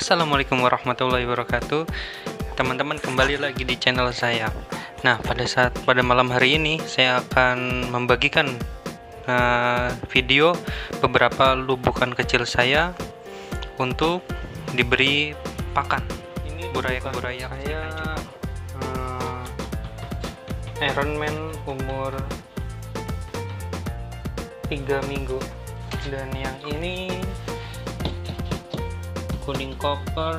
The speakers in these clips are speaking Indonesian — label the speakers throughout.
Speaker 1: Assalamualaikum warahmatullahi wabarakatuh. Teman-teman kembali lagi di channel saya. Nah pada saat pada malam hari ini Saya akan membagikan uh, video beberapa lubukan kecil saya Untuk diberi pakan. Ini buraya-buraya saya uh, Iron Man umur 3 minggu. Dan yang ini kuning koper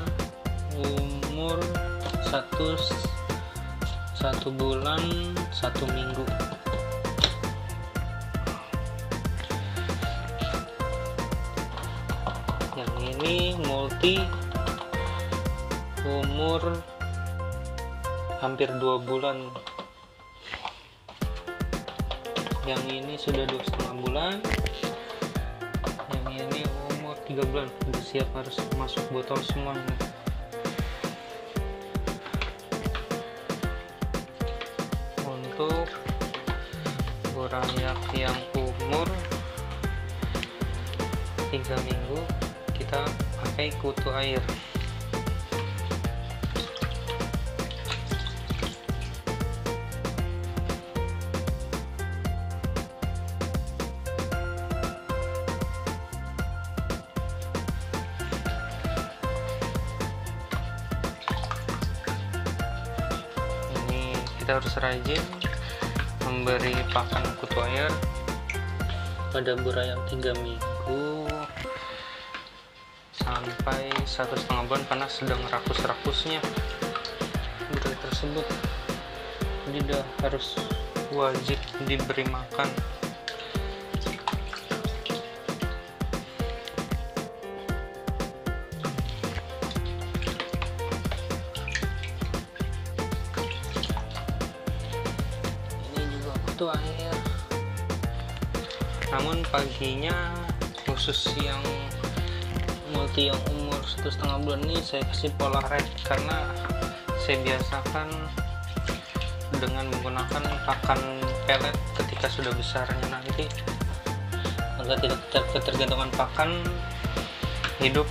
Speaker 1: umur satu satu bulan satu minggu. Yang ini multi umur hampir dua bulan. Yang ini sudah dua setengah bulan. Yang ini umur tiga bulan udah siap harus masuk botol semua ini. untuk burayak yang umur tiga minggu kita pakai kutu air kita harus rajin memberi pakan kutu air pada burayak 3 minggu sampai satu setengah bulan karena sedang rakus-rakusnya. Burayak tersebut jadi harus wajib diberi makan butuh air namun paginya khusus yang multi yang umur satu setengah bulan ini saya kasih pola red karena saya biasakan dengan menggunakan pakan pelet ketika sudah besarnya nanti agar tidak ter- ketergantungan pakan hidup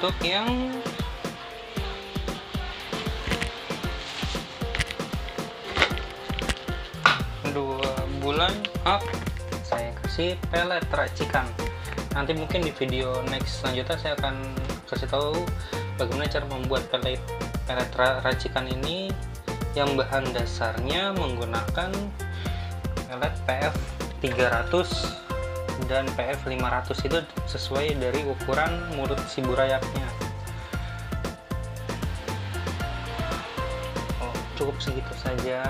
Speaker 1: untuk yang dua bulan. Up saya kasih pelet racikan nanti mungkin di video next selanjutnya saya akan kasih tahu bagaimana cara membuat pelet pelet ra- racikan ini. Yang bahan dasarnya menggunakan pelet PF 300 dan PF 500 itu sesuai dari ukuran mulut si burayaknya. Oh, cukup segitu saja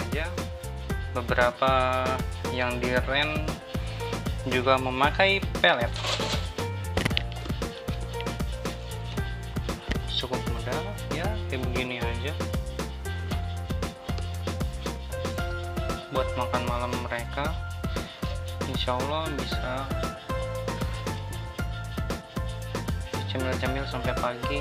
Speaker 1: saja. Beberapa yang di ren juga memakai pelet. Cukup mudah ya kayak begini aja. Buat makan malam mereka insya Allah bisa cemil-cemil sampai pagi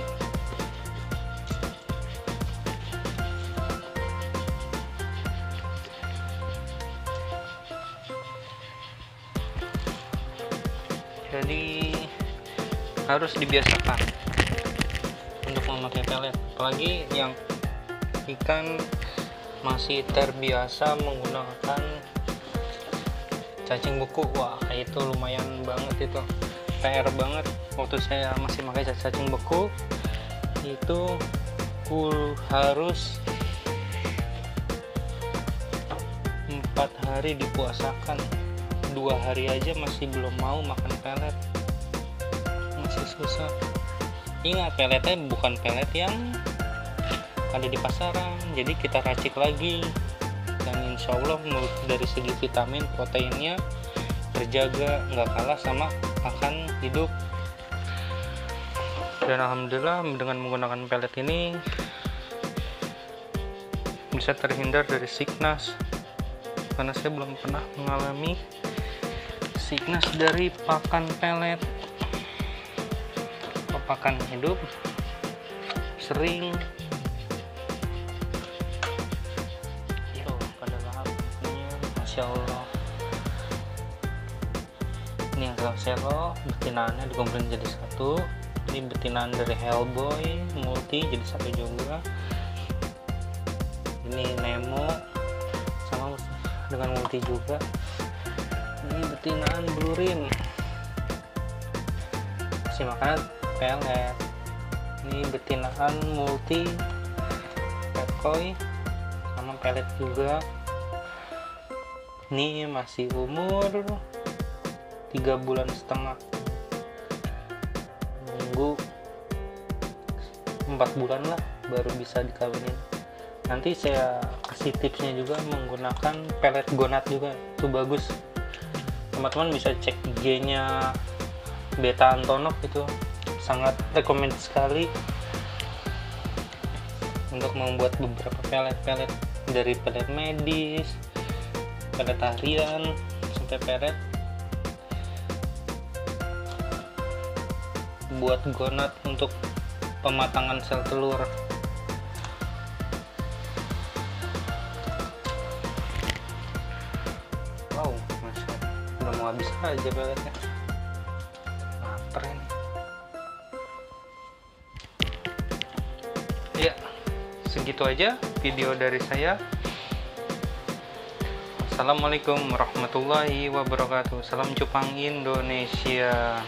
Speaker 1: jadi harus dibiasakan untuk memakai pelet. Apalagi yang ikan masih terbiasa menggunakan cacing buku. Wah itu lumayan banget itu. PR banget. Waktu saya masih pakai cacing beku itu ku harus empat hari dipuasakan dua hari aja masih belum mau makan pelet. Masih susah. Ingat peletnya bukan pelet yang ada di pasaran. Jadi kita racik lagi. Dan insya Allah dari segi vitamin proteinnya terjaga nggak kalah sama makan hidup. Dan alhamdulillah dengan menggunakan pelet ini bisa terhindar dari sickness. Karena saya belum pernah mengalami sickness dari pakan pelet. Pakan hidup. Sering. Yo pada lahapnya masya Allah. Ini yang selo betinanya dikumpulin jadi satu. Ini betinaan dari Hellboy multi jadi satu juga. Ini Nemo sama dengan multi juga ini betinaan Blurin. Kasih makan pelet ini betinaan multi pekoi sama pelet juga. Ini masih umur tiga bulan setengah. Nunggu empat bulan lah baru bisa dikawinin. Nanti saya kasih tipsnya juga menggunakan pelet gonat juga. Itu bagus teman-teman bisa cek IG nya Beta Antonov itu sangat rekomend sekali untuk membuat beberapa pelet-pelet dari pelet medis pelet harian sampai pelet buat gonat untuk pematangan sel telur udah mau habis aja peletnya lapar ini. Ya segitu aja video dari saya. Assalamualaikum warahmatullahi wabarakatuh. Salam Jepang Indonesia